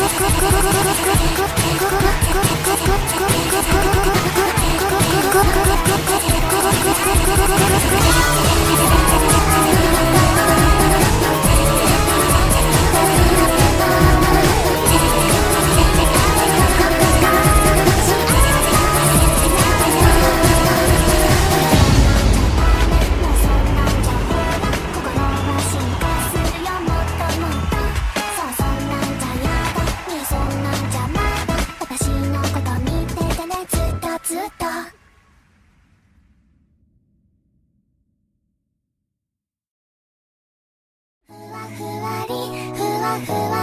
thank I feel like